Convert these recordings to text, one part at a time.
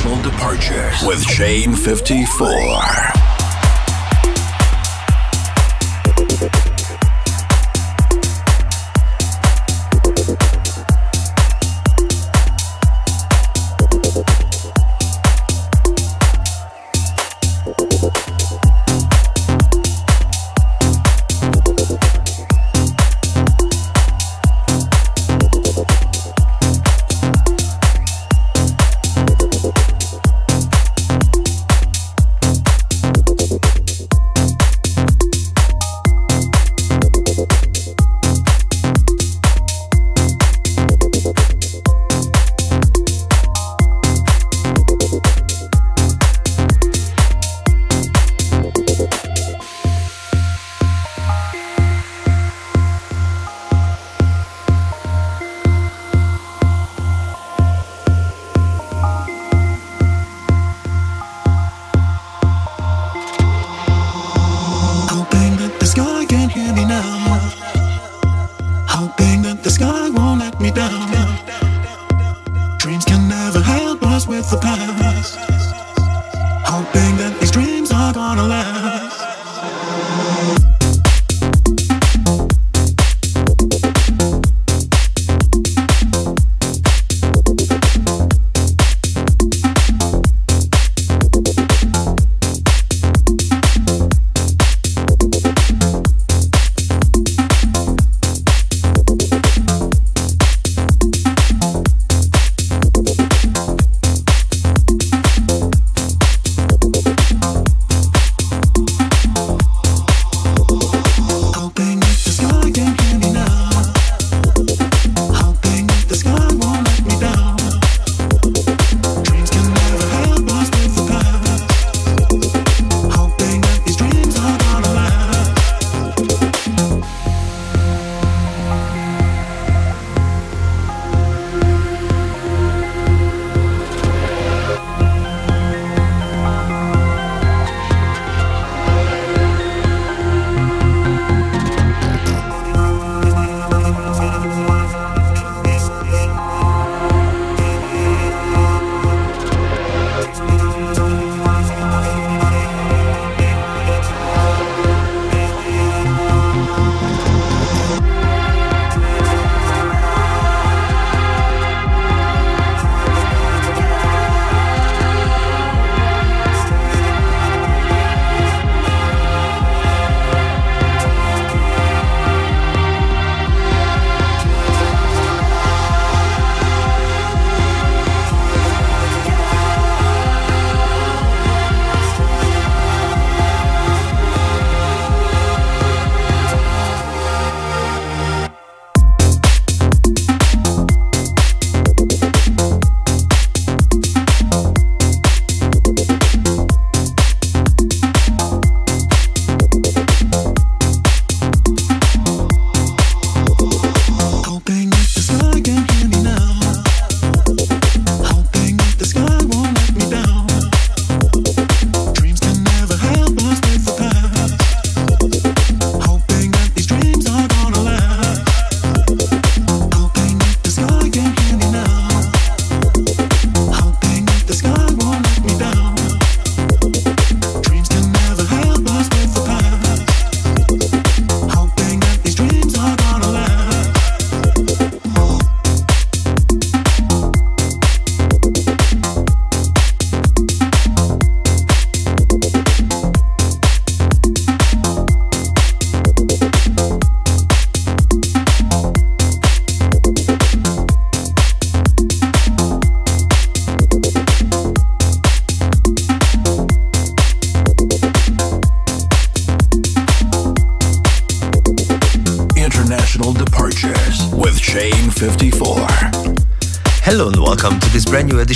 Departures with Shane 54.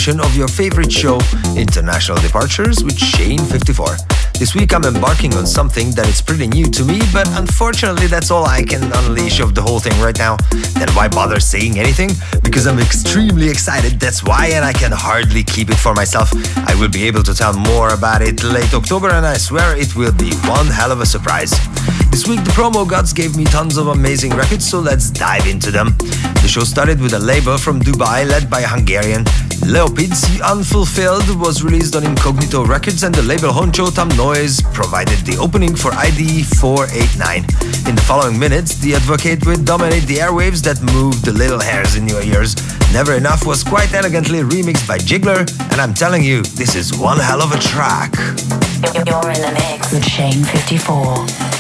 Edition of your favorite show, International Departures with Shane54. This week I'm embarking on something that is pretty new to me, but unfortunately that's all I can unleash of the whole thing right now. Then why bother saying anything? Because I'm extremely excited, that's why, and I can hardly keep it for myself. I will be able to tell more about it late October, and I swear it will be one hell of a surprise. This week, the promo gods gave me tons of amazing records, so let's dive into them. The show started with a label from Dubai led by a Hungarian. Leopids Unfulfilled was released on Incognito Records, and the label Honcho Tam Noise provided the opening for ID 489. In the following minutes, the advocate would dominate the airwaves that moved the little hairs in your ears. Never Enough was quite elegantly remixed by Jiggler, and I'm telling you, this is one hell of a track. You're in the mix with Shane 54.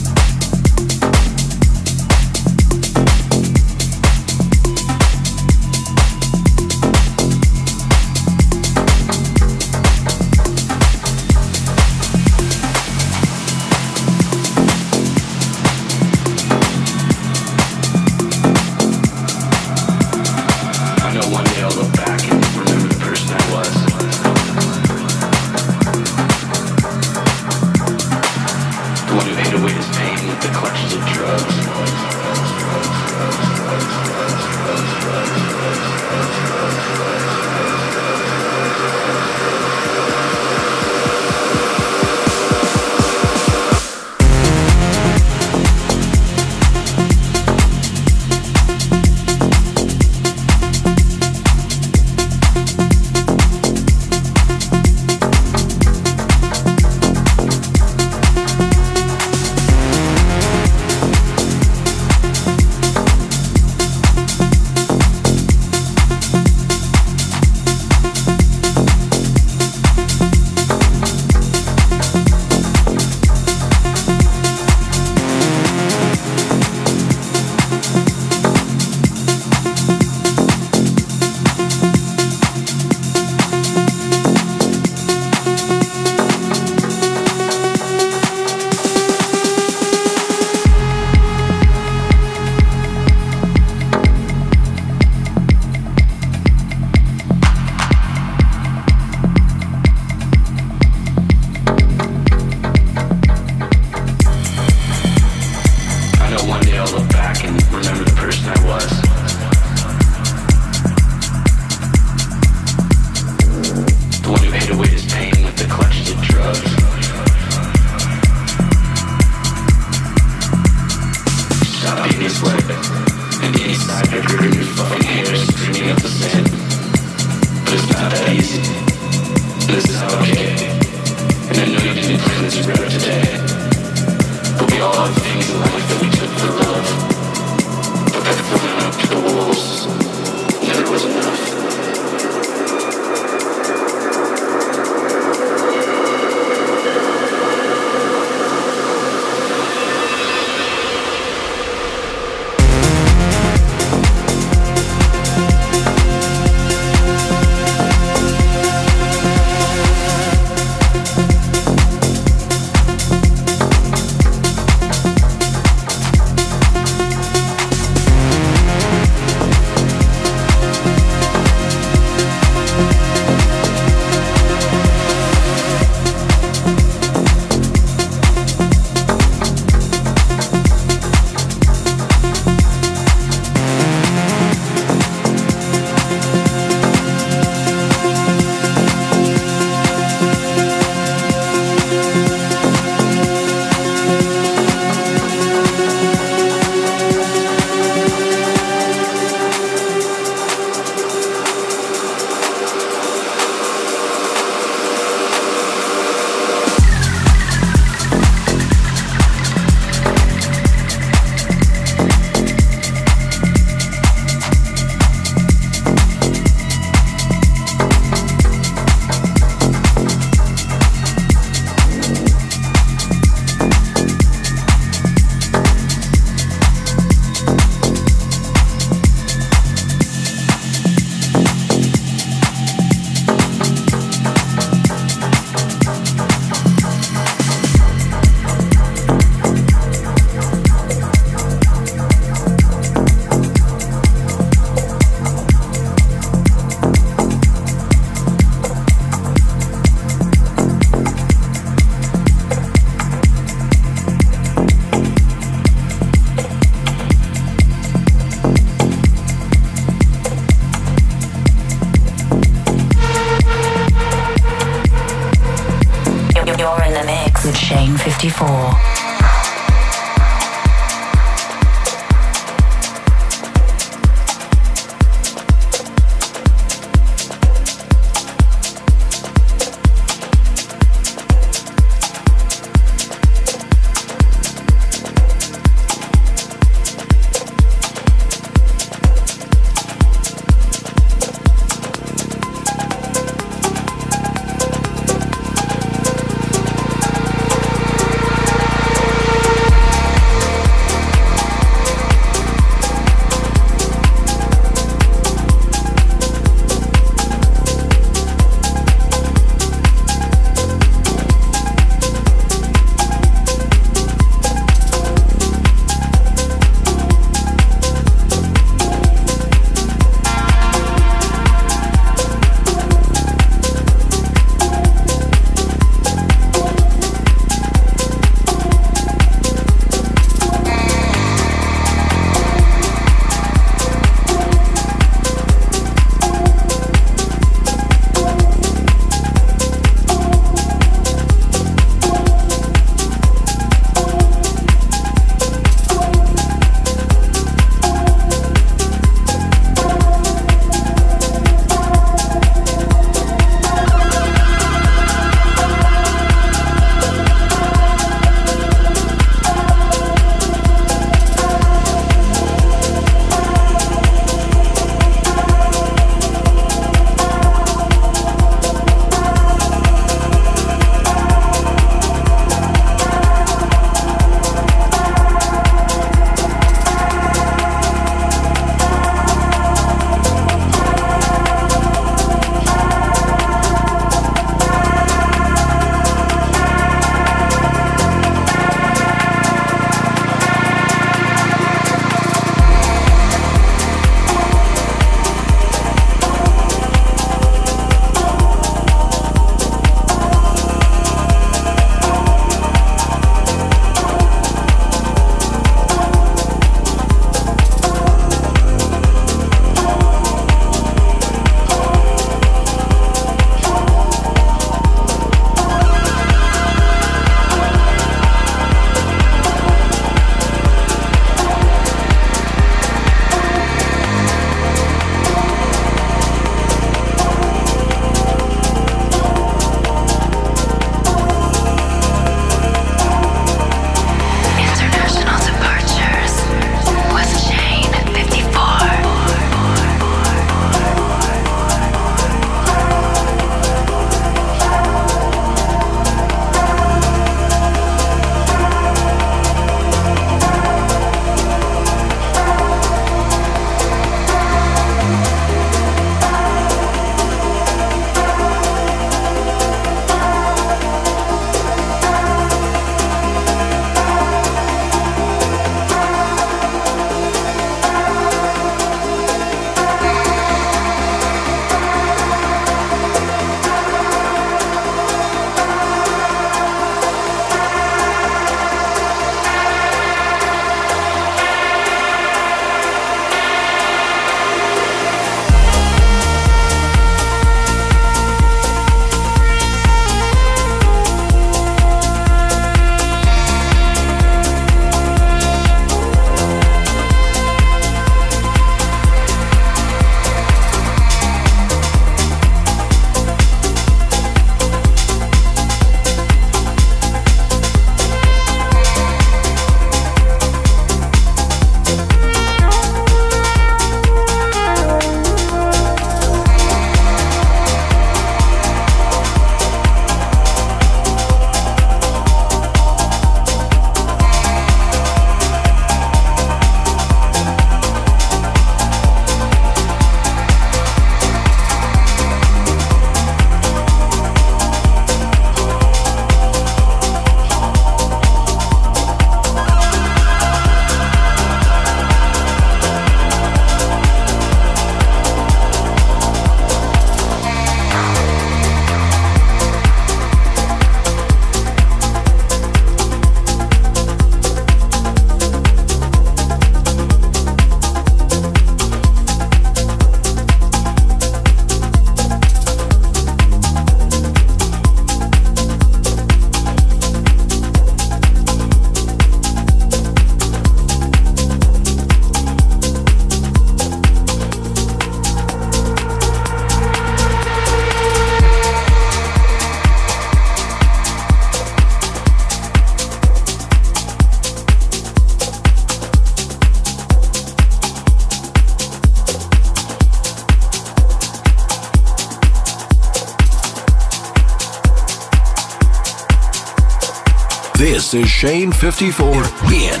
54 in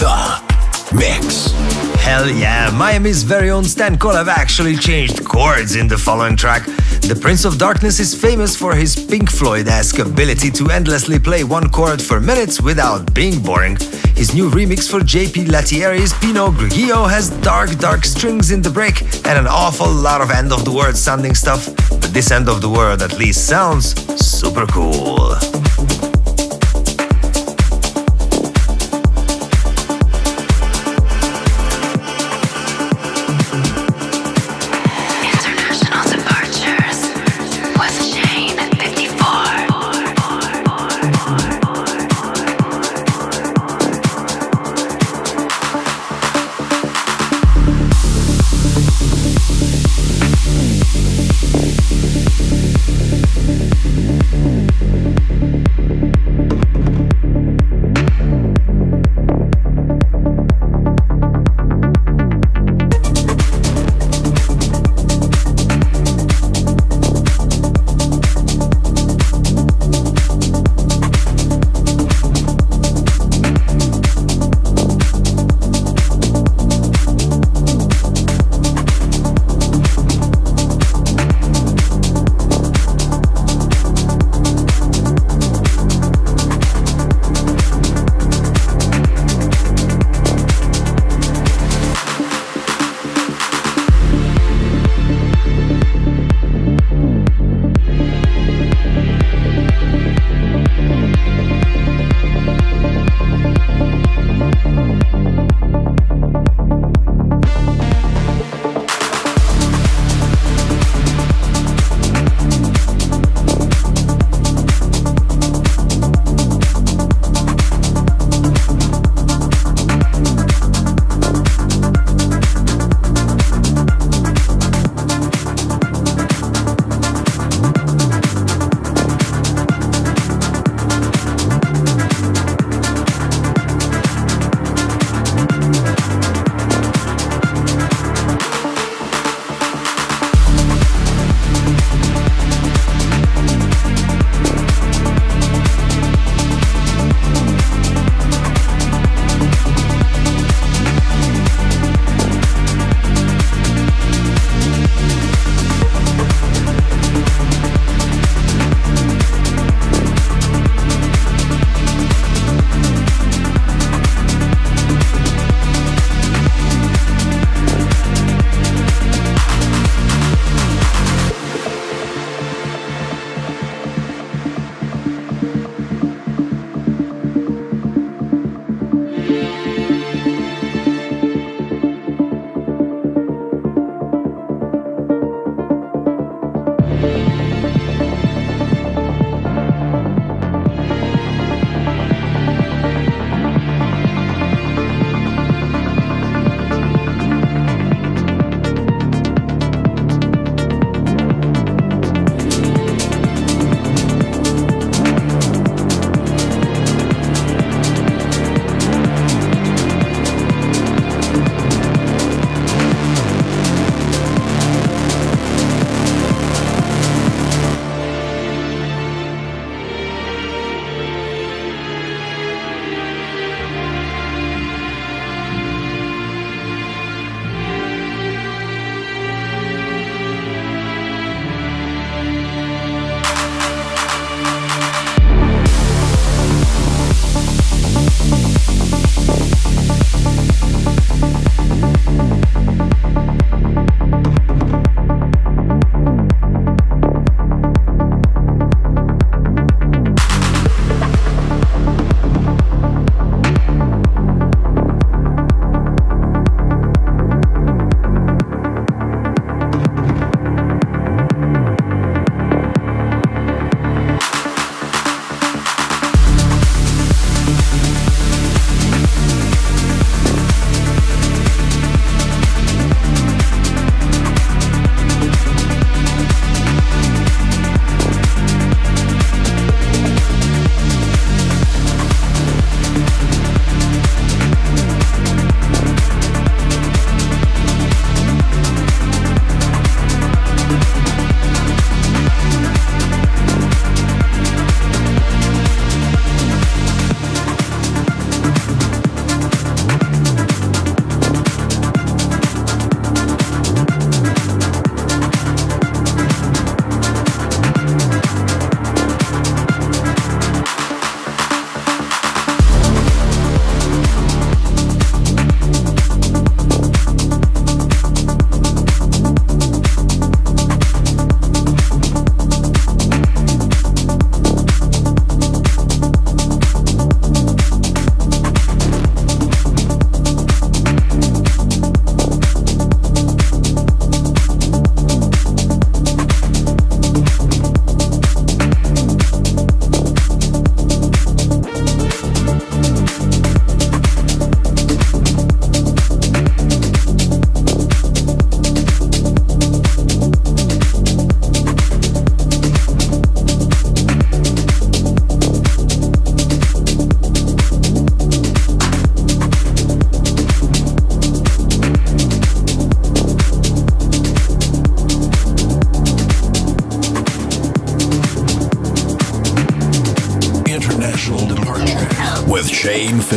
the mix. Hell yeah, Miami's very own Stan Kolev actually changed chords in the following track. The Prince of Darkness is famous for his Pink Floyd esque ability to endlessly play one chord for minutes without being boring. His new remix for JP Lantieri's Pinot Grigio has dark, dark strings in the break and an awful lot of end of the world sounding stuff, but this end of the world at least sounds super cool.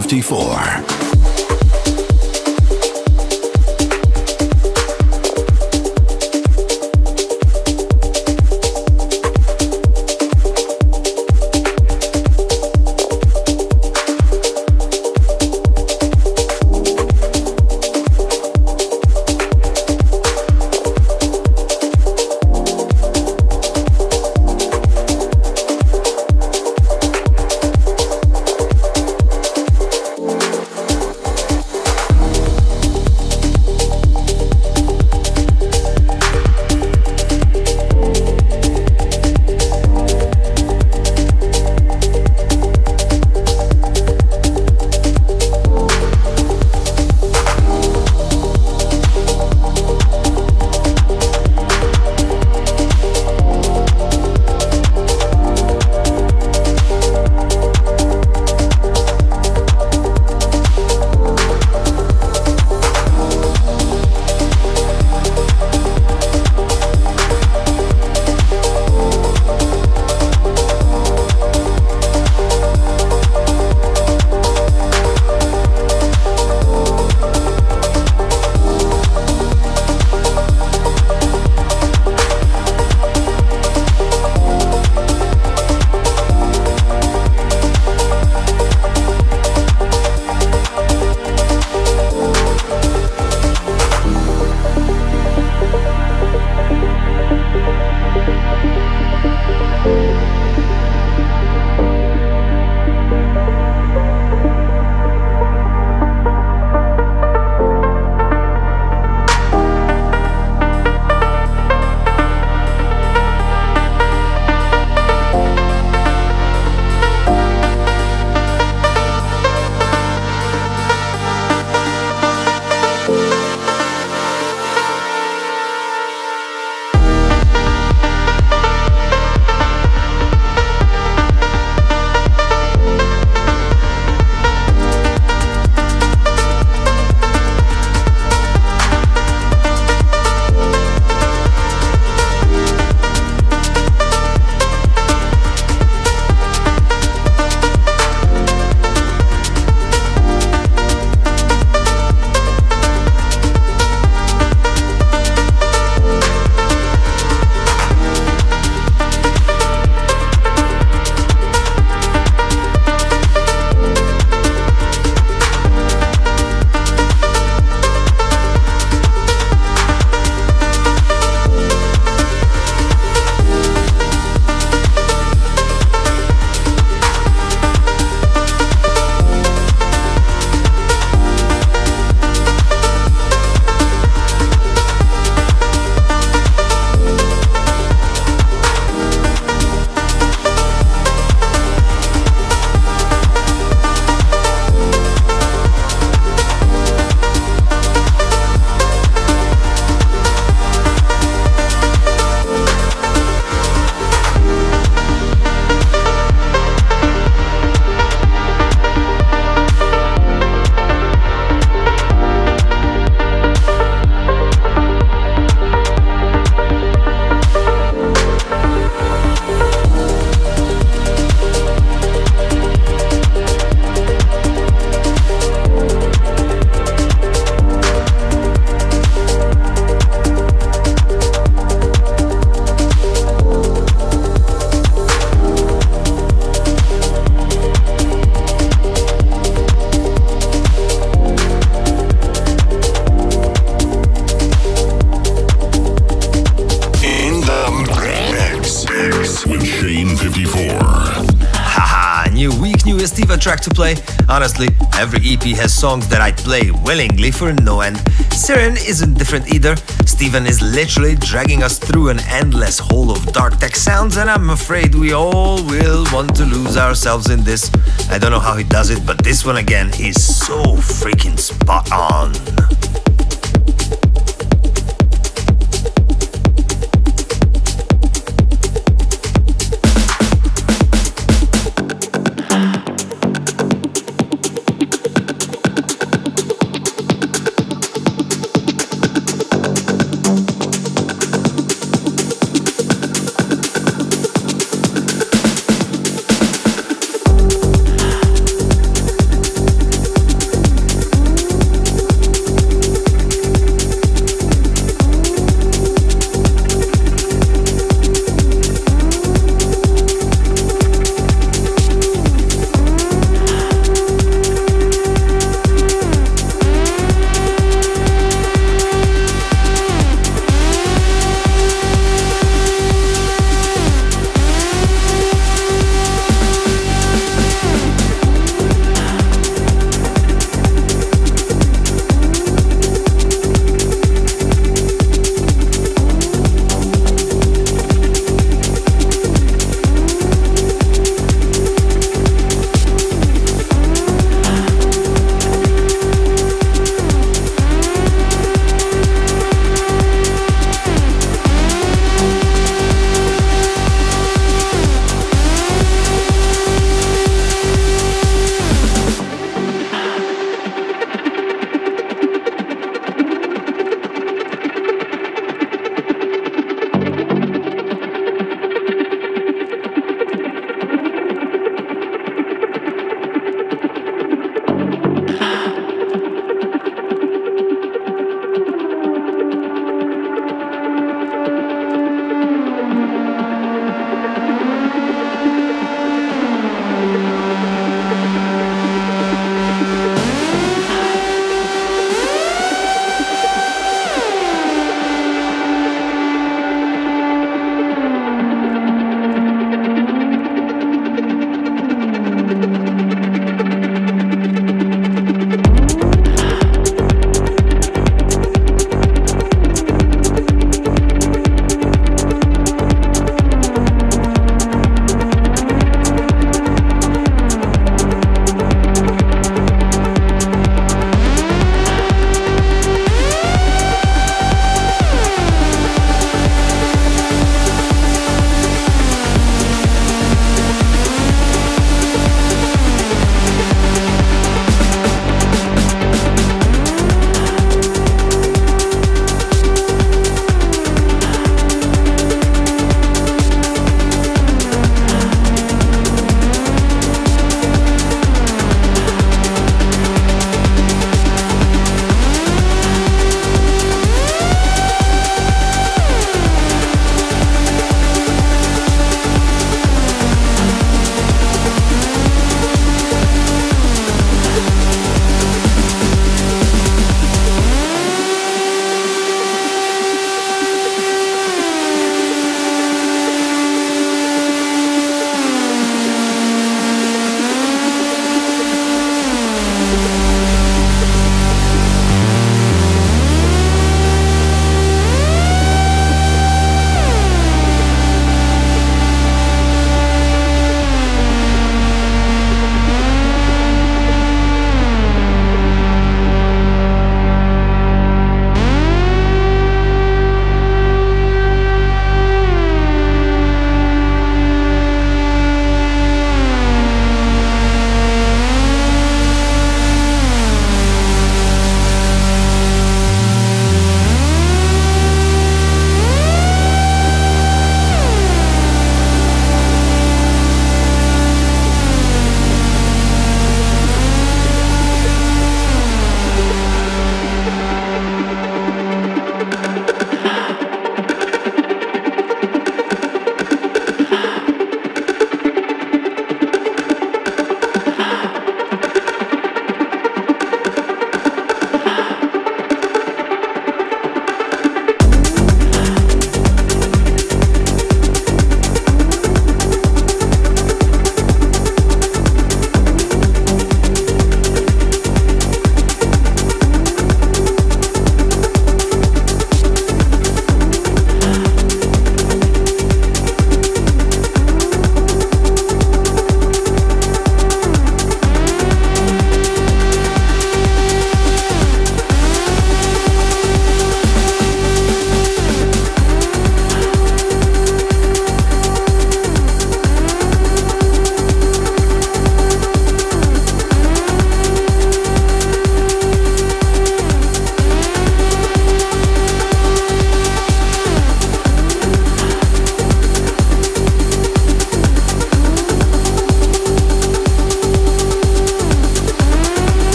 54. To play. Honestly, every EP has songs that I'd play willingly for no end. Siren isn't different either. Steven is literally dragging us through an endless hole of dark tech sounds, and I'm afraid we all will want to lose ourselves in this. I don't know how he does it, but this one again is so freaking spot on.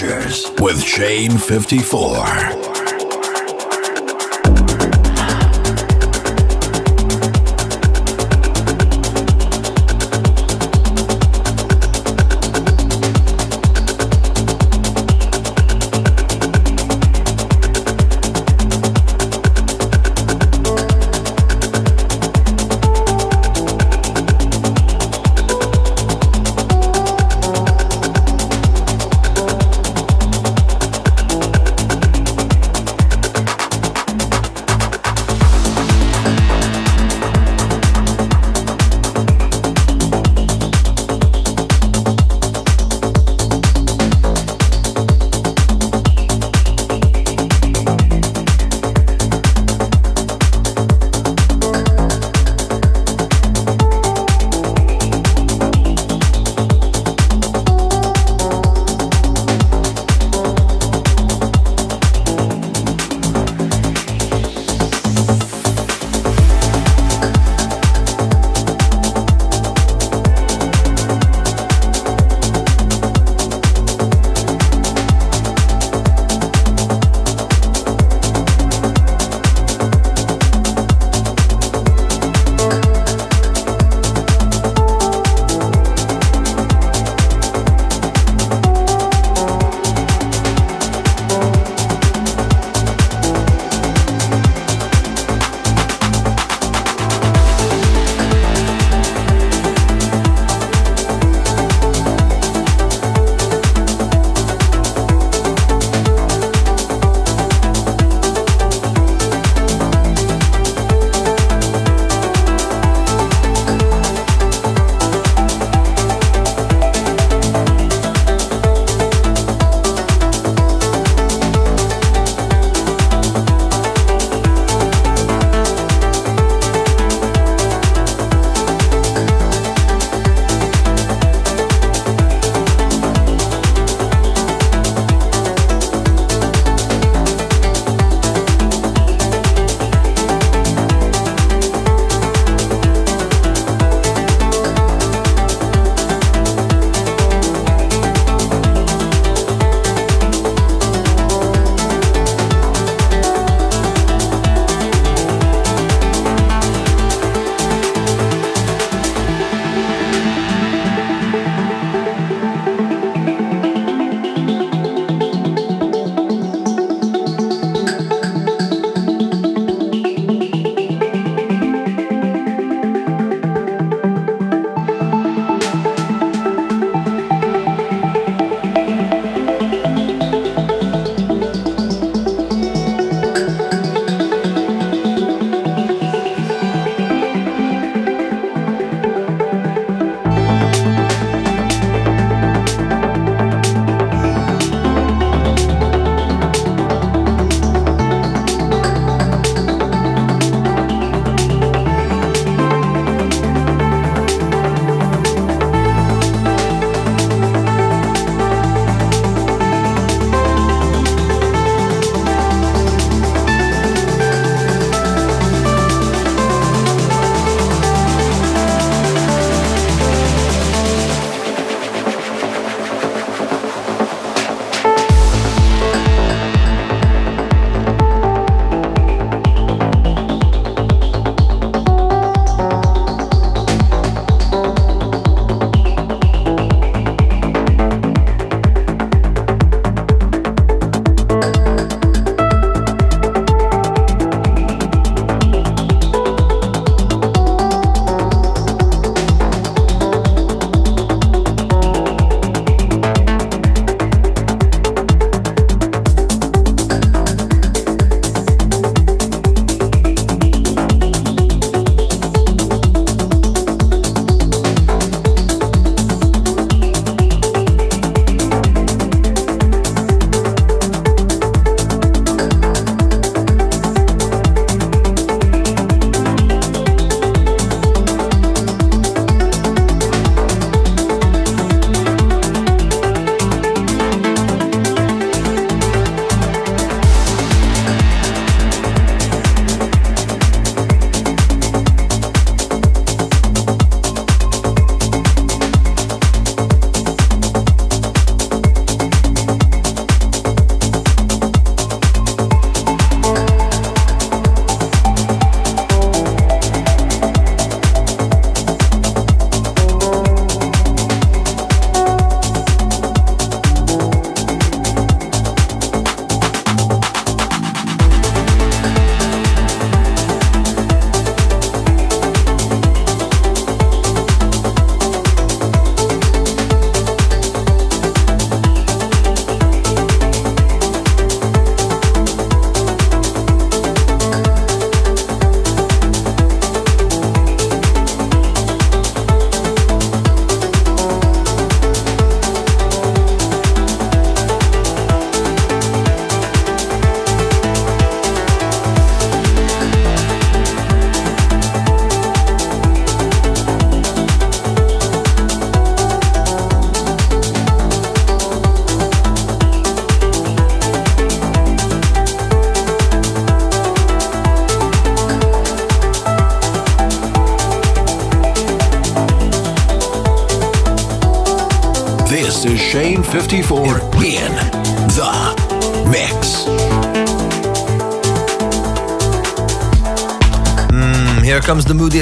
Departures with Shane 54.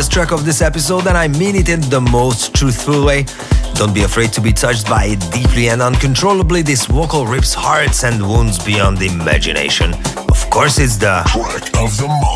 Moodiest track of this episode, and I mean it in the most truthful way. Don't be afraid to be touched by it deeply and uncontrollably. This vocal rips hearts and wounds beyond imagination. Of course, it's the track of the moment.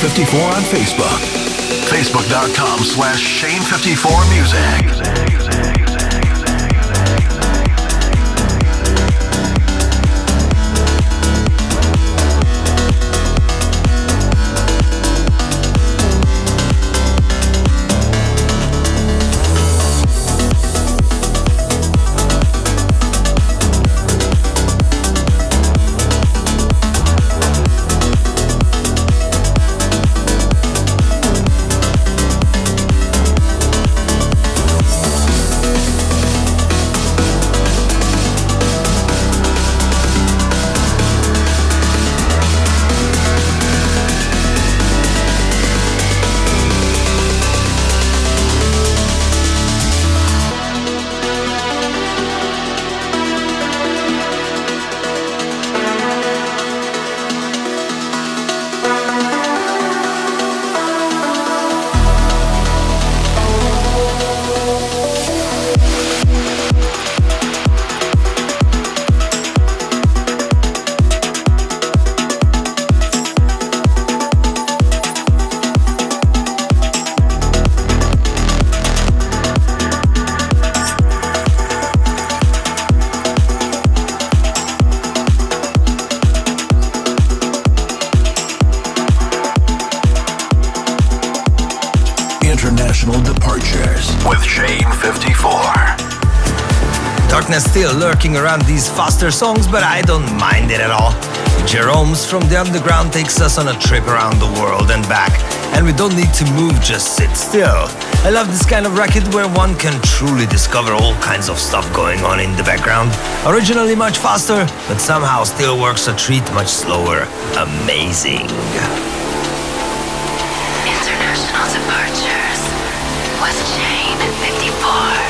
Shane54 on Facebook. Facebook.com slash Shane54Music. Around these faster songs, but I don't mind it at all. Jerome's from the underground takes us on a trip around the world and back, and we don't need to move, just sit still. I love this kind of record where one can truly discover all kinds of stuff going on in the background. Originally much faster, but somehow still works a treat much slower. Amazing. International Departures with Shane 54.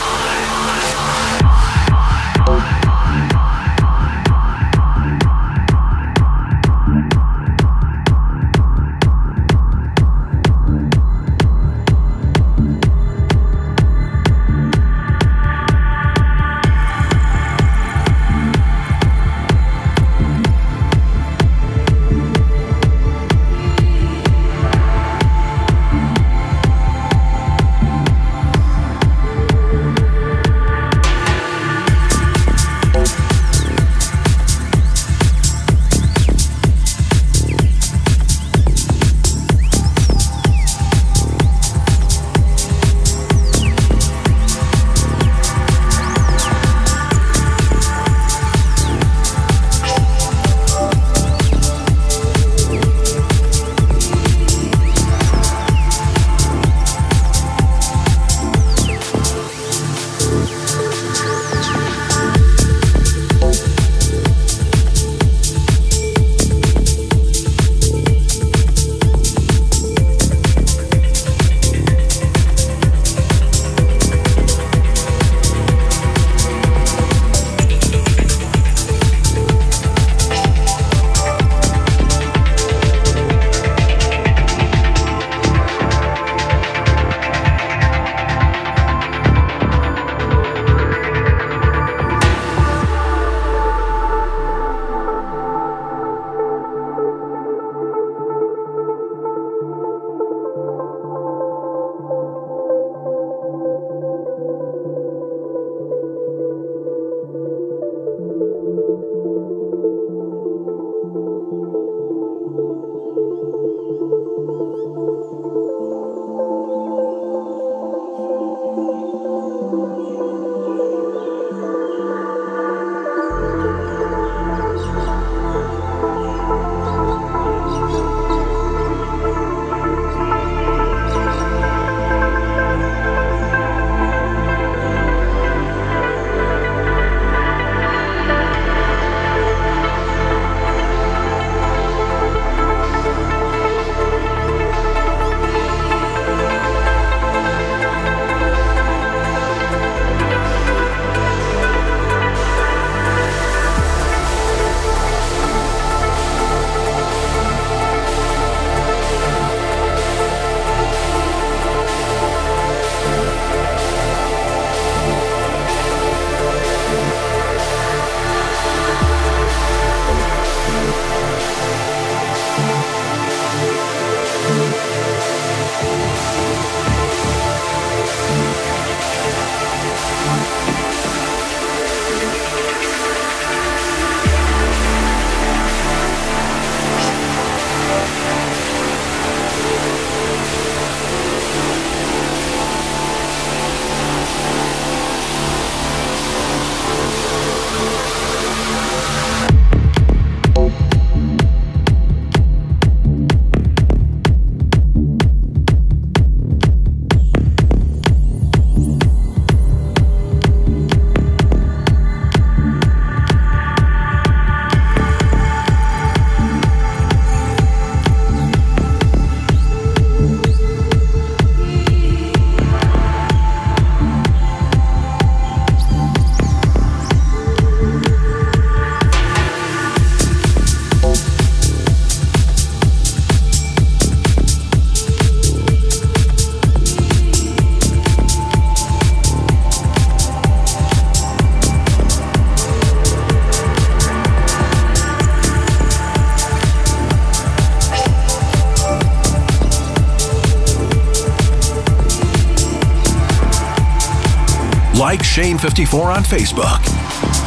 Shane54 on Facebook.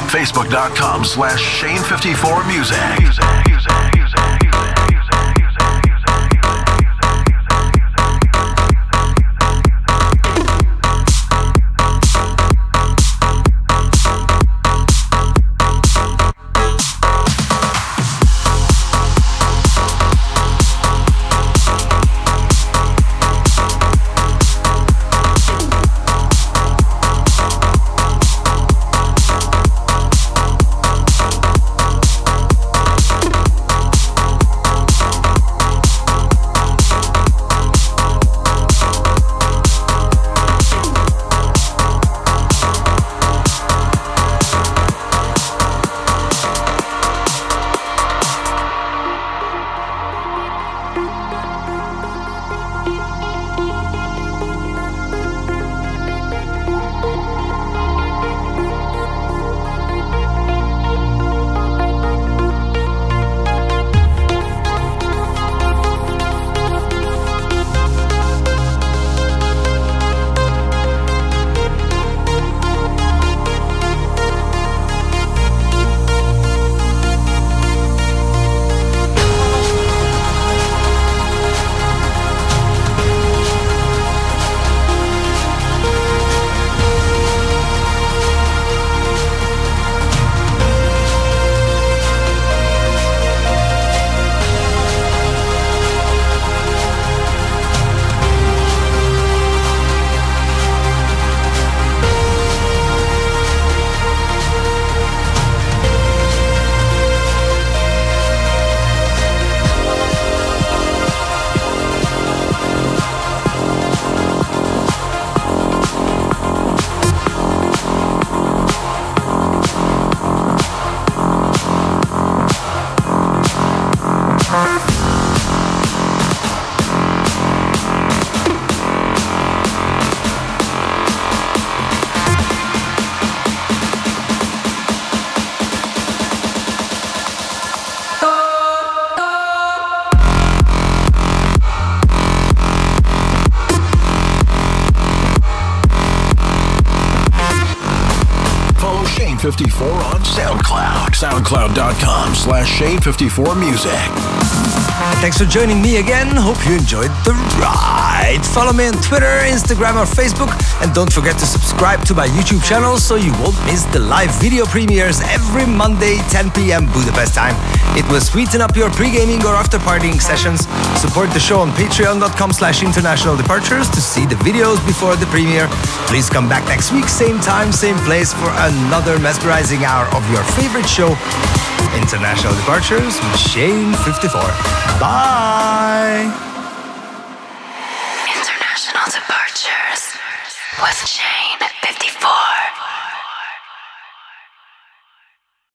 Facebook.com slash Shane54Music. Music, music, 754 Music. Thanks for joining me again. Hope you enjoyed the ride. Follow me on Twitter, Instagram, or Facebook. And don't forget to subscribe to my YouTube channel so you won't miss the live video premieres every Monday, 10 p.m. Budapest time. It will sweeten up your pre-gaming or after-partying sessions. Support the show on patreon.com slash international departures to see the videos before the premiere. Please come back next week, same time, same place for another mesmerizing hour of your favorite show International Departures with Shane 54. Bye.